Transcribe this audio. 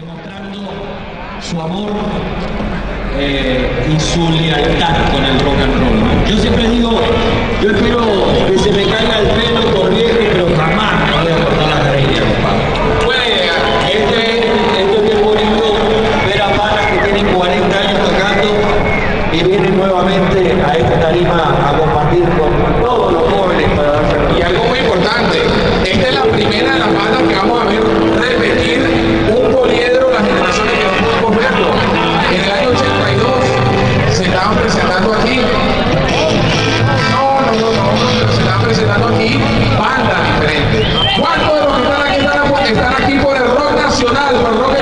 demostrando su amor eh, y su lealtad con el rock and roll. Yo siempre digo, yo espero que se me caiga el pelo por pero jamás me voy a cortar la greña, compadre. Bueno, este, esto es bonito ver a panas que tienen 40 años tocando y vienen nuevamente a esta tarima a compartir con todos los jóvenes para darse Y algo muy importante, esta es la primera de las bandas que vamos a ver repetir bandas